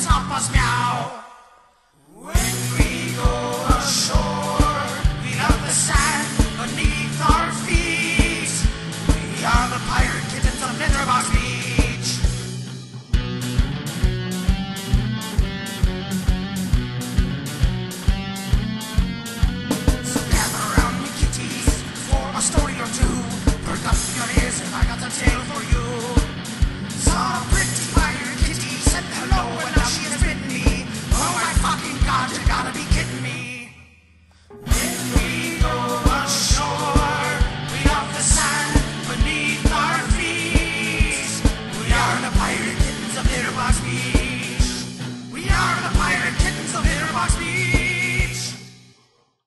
zapas miał